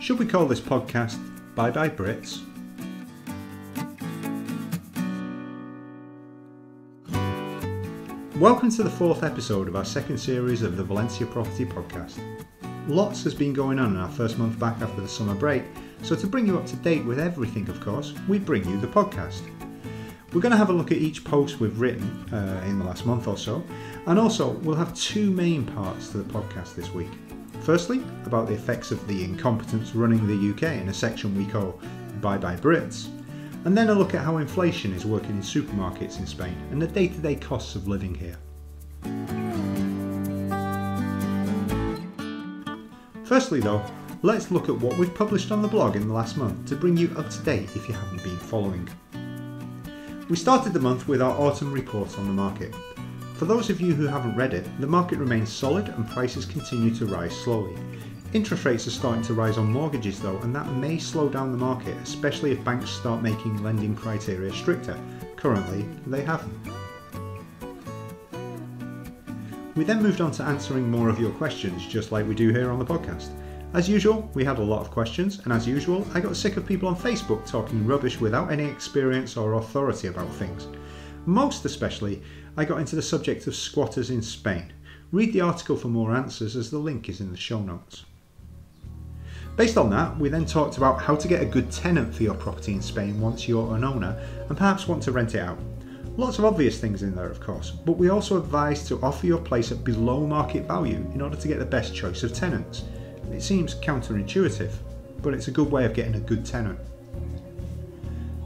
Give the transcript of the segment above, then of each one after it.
Should we call this podcast Bye Bye Brits? Welcome to the fourth episode of our second series of the Valencia Property Podcast. Lots has been going on in our first month back after the summer break, so to bring you up to date with everything, of course, we bring you the podcast. We're going to have a look at each post we've written uh, in the last month or so, and also we'll have two main parts to the podcast this week. Firstly, about the effects of the incompetence running the UK in a section we call Bye Bye Brits, and then a look at how inflation is working in supermarkets in Spain and the day to day costs of living here. Firstly, though, let's look at what we've published on the blog in the last month to bring you up to date if you haven't been following. We started the month with our autumn report on the market. For those of you who haven't read it, the market remains solid and prices continue to rise slowly. Interest rates are starting to rise on mortgages though, and that may slow down the market, especially if banks start making lending criteria stricter. Currently, they haven't. We then moved on to answering more of your questions, just like we do here on the podcast. As usual, we had a lot of questions, and as usual, I got sick of people on Facebook talking rubbish without any experience or authority about things. Most especially, I got into the subject of squatters in Spain. Read the article for more answers as the link is in the show notes. Based on that, we then talked about how to get a good tenant for your property in Spain once you're an owner and perhaps want to rent it out. Lots of obvious things in there, of course, but we also advise to offer your place at below market value in order to get the best choice of tenants. It seems counterintuitive, but it's a good way of getting a good tenant.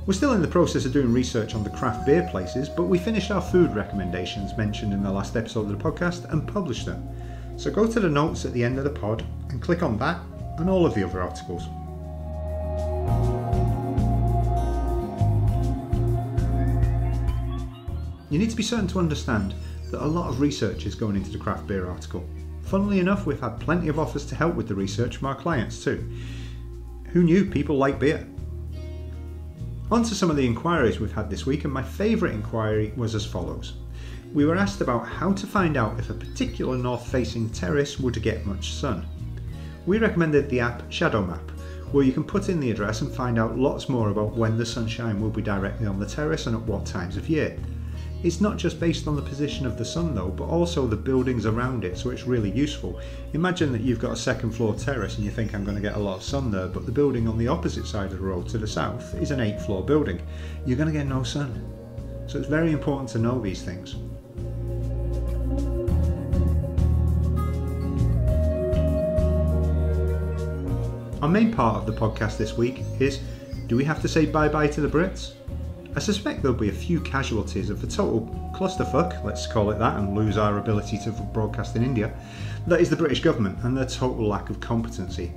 We're still in the process of doing research on the craft beer places, but we finished our food recommendations mentioned in the last episode of the podcast and published them. So go to the notes at the end of the pod and click on that and all of the other articles. You need to be certain to understand that a lot of research is going into the craft beer article. Funnily enough, we've had plenty of offers to help with the research from our clients too. Who knew people like beer? On to some of the inquiries we've had this week, and my favourite inquiry was as follows. We were asked about how to find out if a particular north facing terrace would get much sun. We recommended the app Shadow Map, where you can put in the address and find out lots more about when the sunshine will be directly on the terrace and at what times of year. It's not just based on the position of the sun though, but also the buildings around it, so it's really useful. Imagine that you've got a second floor terrace and you think I'm going to get a lot of sun there, but the building on the opposite side of the road to the south is an 8 floor building. You're going to get no sun. So it's very important to know these things. Our main part of the podcast this week is Do we have to say bye bye to the Brits? I suspect there'll be a few casualties of the total clusterfuck, let's call it that, and lose our ability to broadcast in India. That is the British government and their total lack of competency.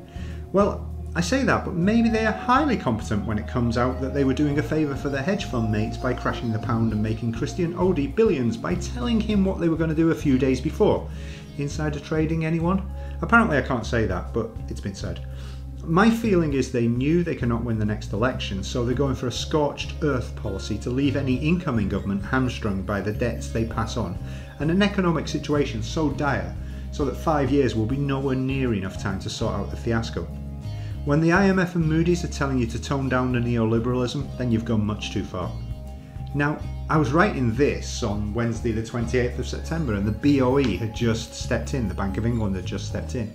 Well, I say that, but maybe they are highly competent when it comes out that they were doing a favour for their hedge fund mates by crashing the pound and making Crispin Odey billions by telling him what they were going to do a few days before. Insider trading, anyone? Apparently, I can't say that, but it's been said. My feeling is they knew they cannot win the next election, so they're going for a scorched earth policy to leave any incoming government hamstrung by the debts they pass on, and an economic situation so dire so that five years will be nowhere near enough time to sort out the fiasco. When the IMF and Moody's are telling you to tone down the neoliberalism, then you've gone much too far. Now, I was writing this on Wednesday, the 28th of September, and the BOE had just stepped in, the Bank of England had just stepped in.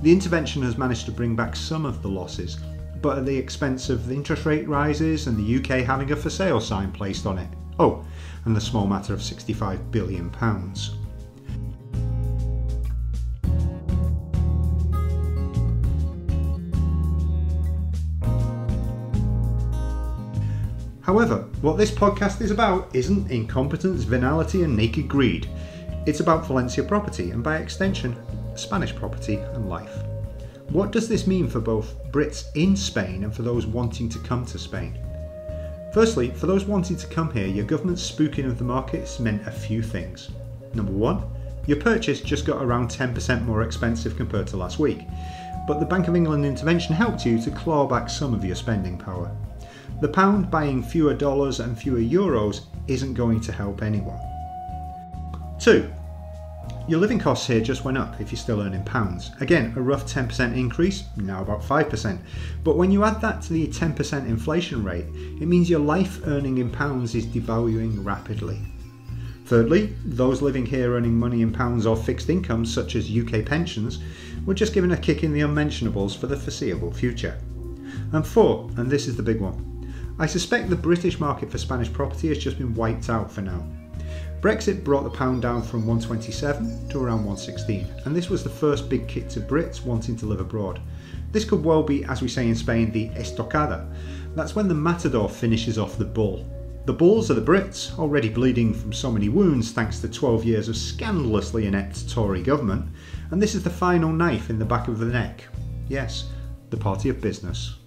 The intervention has managed to bring back some of the losses, but at the expense of the interest rate rises and the UK having a for sale sign placed on it. Oh, and the small matter of £65 billion. However, what this podcast is about isn't incompetence, venality, and naked greed. It's about Valencia property, and by extension, Spanish property and life. What does this mean for both Brits in Spain and for those wanting to come to Spain? Firstly, for those wanting to come here, your government's spooking of the markets meant a few things. Number one, your purchase just got around 10% more expensive compared to last week, but the Bank of England intervention helped you to claw back some of your spending power. The pound buying fewer dollars and fewer euros isn't going to help anyone. Two, Your living costs here just went up if you're still earning pounds. Again, a rough 10% increase, now about 5%. But when you add that to the 10% inflation rate, it means your life earning in pounds is devaluing rapidly. Thirdly, those living here earning money in pounds or fixed incomes, such as UK pensions, were just given a kick in the unmentionables for the foreseeable future. And four, and this is the big one, I suspect the British market for Spanish property has just been wiped out for now. Brexit brought the pound down from 127 to around 116, and this was the first big kick to Brits wanting to live abroad. This could well be, as we say in Spain, the estocada. That's when the matador finishes off the bull. The bulls are the Brits, already bleeding from so many wounds thanks to 12 years of scandalously inept Tory government, and this is the final knife in the back of the neck. Yes, the party of business.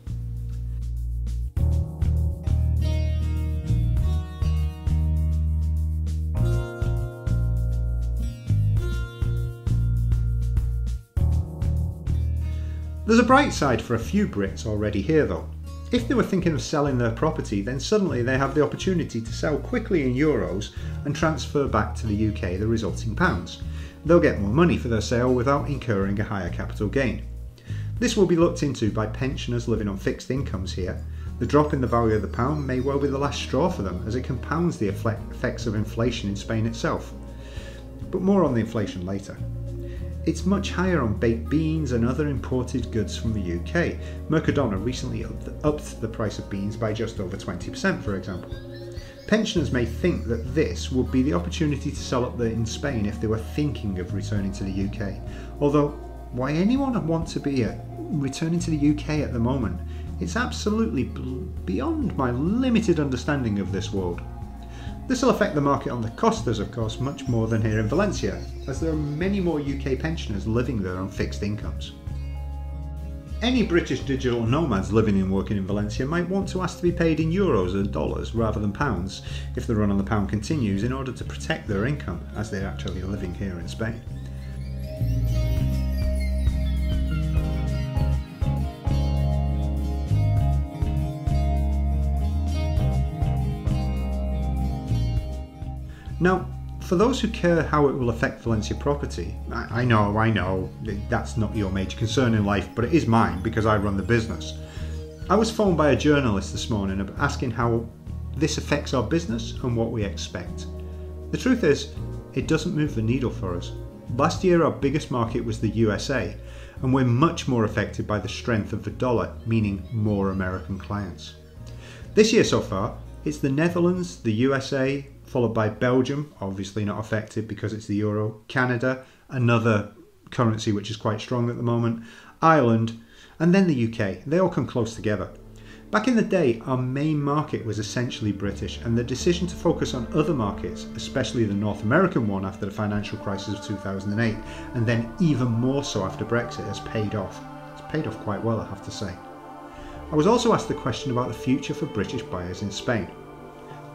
There's a bright side for a few Brits already here though. If they were thinking of selling their property, then suddenly they have the opportunity to sell quickly in euros and transfer back to the UK the resulting pounds. They'll get more money for their sale without incurring a higher capital gain. This will be looked into by pensioners living on fixed incomes here. The drop in the value of the pound may well be the last straw for them as it compounds the effects of inflation in Spain itself. But more on the inflation later. It's much higher on baked beans and other imported goods from the UK. Mercadona recently upped the price of beans by just over 20%, for example. Pensioners may think that this would be the opportunity to sell up in Spain if they were thinking of returning to the UK. Although, why anyone would want to be a, returning to the UK at the moment, it's absolutely beyond my limited understanding of this world. This will affect the market on the Costas, of course, much more than here in Valencia, as there are many more UK pensioners living there on fixed incomes. Any British digital nomads living and working in Valencia might want to ask to be paid in euros and dollars rather than pounds if the run on the pound continues in order to protect their income as they're actually living here in Spain. Now, for those who care how it will affect Valencia property, I, I know, I know, that's not your major concern in life, but it is mine because I run the business. I was phoned by a journalist this morning asking how this affects our business and what we expect. The truth is, it doesn't move the needle for us. Last year, our biggest market was the USA, and we're much more affected by the strength of the dollar, meaning more American clients. This year so far, it's the Netherlands, the USA, followed by Belgium, obviously not affected because it's the euro, Canada, another currency which is quite strong at the moment, Ireland, and then the UK. They all come close together. Back in the day, our main market was essentially British, and the decision to focus on other markets, especially the North American one after the financial crisis of 2008, and then even more so after Brexit, has paid off. It's paid off quite well, I have to say. I was also asked the question about the future for British buyers in Spain.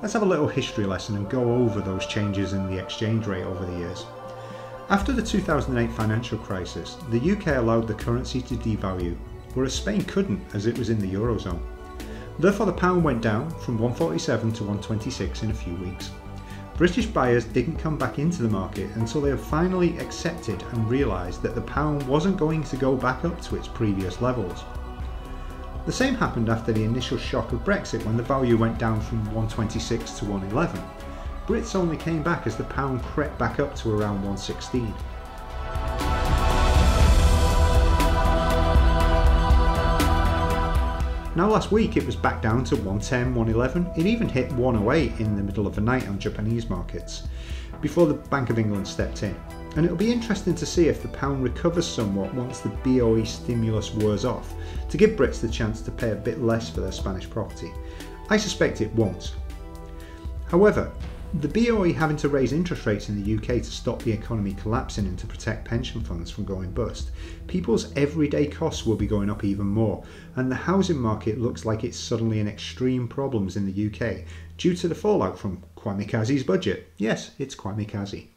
Let's have a little history lesson and go over those changes in the exchange rate over the years. After the 2008 financial crisis, the UK allowed the currency to devalue, whereas Spain couldn't as it was in the Eurozone. Therefore the pound went down from 147 to 126 in a few weeks. British buyers didn't come back into the market until they had finally accepted and realised that the pound wasn't going to go back up to its previous levels. The same happened after the initial shock of Brexit when the value went down from 126 to 111. Brits only came back as the pound crept back up to around 116. Now last week it was back down to 110, 111, it even hit 108 in the middle of the night on Japanese markets, before the Bank of England stepped in. And it'll be interesting to see if the pound recovers somewhat once the BOE stimulus wears off, to give Brits the chance to pay a bit less for their Spanish property. I suspect it won't. However, the BOE having to raise interest rates in the UK to stop the economy collapsing and to protect pension funds from going bust, people's everyday costs will be going up even more, and the housing market looks like it's suddenly in extreme problems in the UK due to the fallout from Kwame Kazi's budget. Yes, it's Kwame Kazi.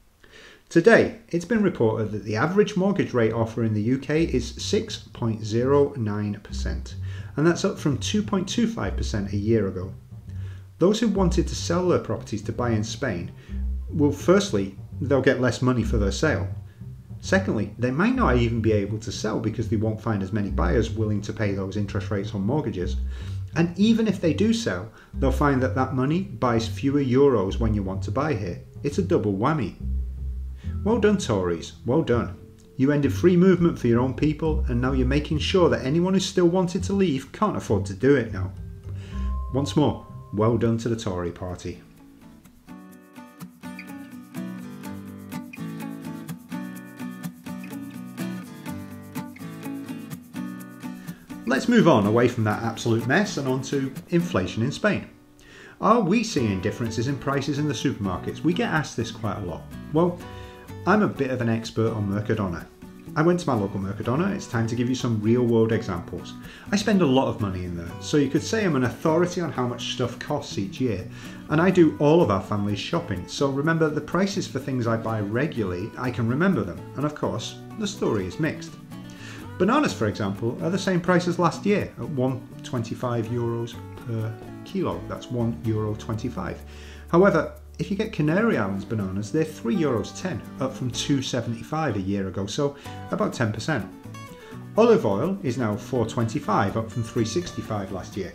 Today, it's been reported that the average mortgage rate offer in the UK is 6.09%, and that's up from 2.25% a year ago. Those who wanted to sell their properties to buy in Spain will firstly they'll get less money for their sale. Secondly, they might not even be able to sell because they won't find as many buyers willing to pay those interest rates on mortgages. And even if they do sell, they'll find that that money buys fewer euros when you want to buy here. It's a double whammy. Well done, Tories. Well done. You ended free movement for your own people, and now you're making sure that anyone who still wanted to leave can't afford to do it now. Once more, well done to the Tory party. Let's move on away from that absolute mess and on to inflation in Spain. Are we seeing differences in prices in the supermarkets? We get asked this quite a lot. Well, I'm a bit of an expert on Mercadona. I went to my local Mercadona, it's time to give you some real world examples. I spend a lot of money in there, so you could say I'm an authority on how much stuff costs each year. And I do all of our family's shopping, so remember the prices for things I buy regularly, I can remember them. And of course, the story is mixed. Bananas, for example, are the same price as last year at 125 euros per kilo. That's 1 euro 25. However, if you get Canary Islands bananas, they're 3 euros 10, up from 2.75 a year ago, so about 10%. Olive oil is now 4.25, up from 3.65 last year.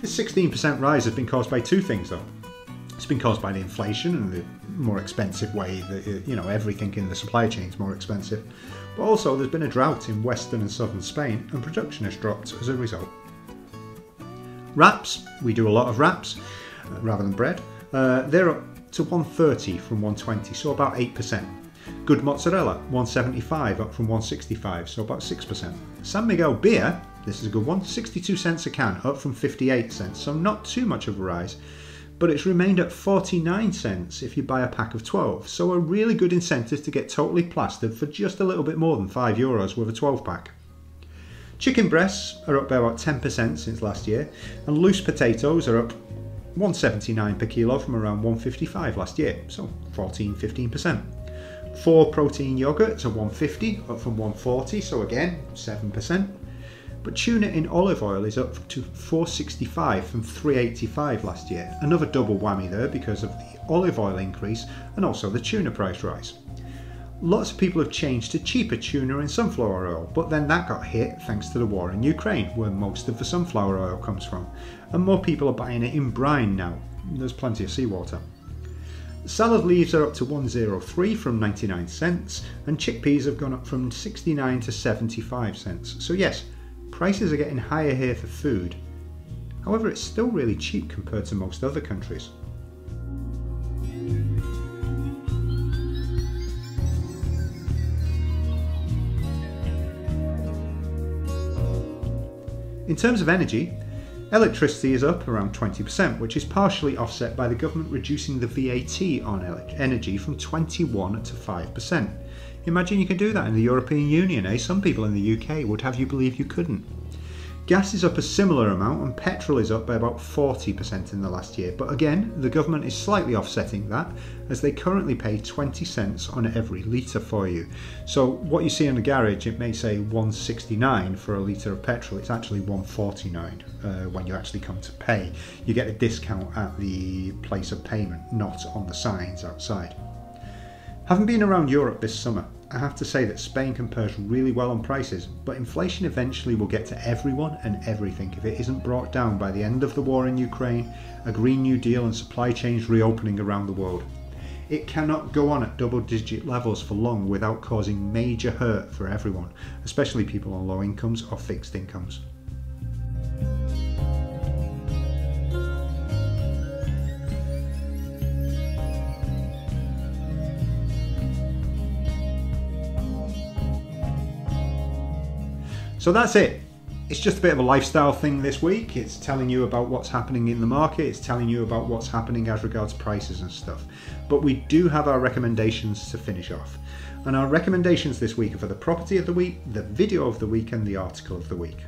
This 16% rise has been caused by two things, though. It's been caused by the inflation and the more expensive way that you know everything in the supply chain is more expensive, but also there's been a drought in western and southern Spain and production has dropped as a result. Wraps, we do a lot of wraps uh, rather than bread. Uh, they're up to 130 from 120, so about 8%. Good mozzarella, 175 up from 165, so about 6%. San Miguel beer, this is a good one, 62 cents a can, up from 58 cents, so not too much of a rise but it's remained at 49 cents if you buy a pack of 12. So a really good incentive to get totally plastered for just a little bit more than 5 euros with a 12 pack. Chicken breasts are up by about 10% since last year, and loose potatoes are up 179 per kilo from around 155 last year, so 14-15%. Four protein yogurts are 150 up from 140, so again 7%. But tuna in olive oil is up to 465 from 385 last year. Another double whammy there because of the olive oil increase and also the tuna price rise. Lots of people have changed to cheaper tuna and sunflower oil, but then that got hit thanks to the war in Ukraine, where most of the sunflower oil comes from, and more people are buying it in brine now. There's plenty of seawater. Salad leaves are up to 103 from 99 cents, and chickpeas have gone up from 69 to 75 cents. So yes, Prices are getting higher here for food. However, it's still really cheap compared to most other countries. In terms of energy, electricity is up around 20%, which is partially offset by the government reducing the VAT on energy from 21 to 5%. Imagine you could do that in the European Union, eh? Some people in the UK would have you believe you couldn't. Gas is up a similar amount and petrol is up by about 40% in the last year. But again, the government is slightly offsetting that as they currently pay 20 cents on every litre for you. So what you see in the garage, it may say 169 for a litre of petrol. It's actually 149 uh, when you actually come to pay. You get a discount at the place of payment, not on the signs outside. Having been around Europe this summer, I have to say that Spain compares really well on prices, but inflation eventually will get to everyone and everything if it isn't brought down by the end of the war in Ukraine, a Green New Deal, and supply chains reopening around the world. It cannot go on at double digit levels for long without causing major hurt for everyone, especially people on low incomes or fixed incomes. So that's it. It's just a bit of a lifestyle thing this week. It's telling you about what's happening in the market, it's telling you about what's happening as regards prices and stuff. But we do have our recommendations to finish off. And our recommendations this week are for the property of the week, the video of the week, and the article of the week.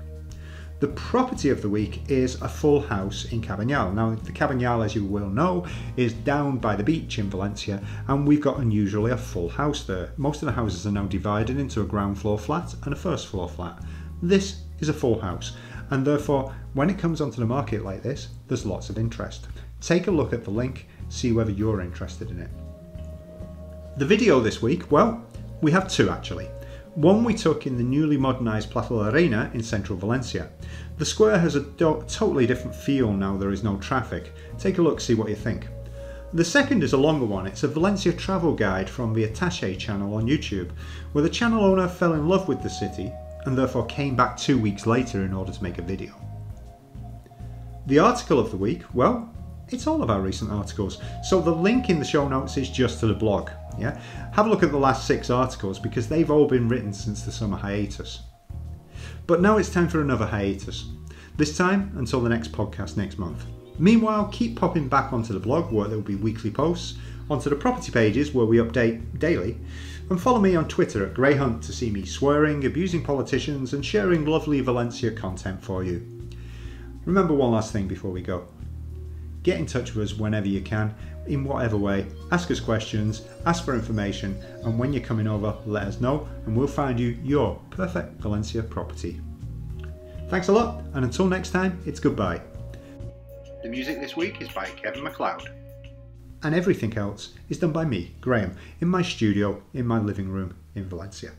The property of the week is a full house in Cabanyal. Now, the Cabanyal, as you will know, is down by the beach in Valencia, and we've got unusually a full house there. Most of the houses are now divided into a ground floor flat and a first floor flat. This is a full house, and therefore, when it comes onto the market like this, there's lots of interest. Take a look at the link, see whether you're interested in it. The video this week, well, we have two actually. One we took in the newly modernised Plaza de la Reina in central Valencia. The square has a totally different feel now there is no traffic. Take a look, see what you think. The second is a longer one. It's a Valencia travel guide from the Attache channel on YouTube, where the channel owner fell in love with the city and therefore came back two weeks later in order to make a video. The article of the week, well, it's all of our recent articles. So the link in the show notes is just to the blog. Yeah, have a look at the last six articles because they've all been written since the summer hiatus. But now it's time for another hiatus. This time until the next podcast next month. Meanwhile, keep popping back onto the blog where there will be weekly posts, onto the property pages where we update daily, and follow me on Twitter at GreyHunt to see me swearing, abusing politicians, and sharing lovely Valencia content for you. Remember one last thing before we go. Get in touch with us whenever you can, in whatever way. Ask us questions, ask for information, and when you're coming over, let us know, and we'll find you your perfect Valencia property. Thanks a lot, and until next time, it's goodbye. The music this week is by Kevin MacLeod. And everything else is done by me, Graham, in my studio in my living room in Valencia.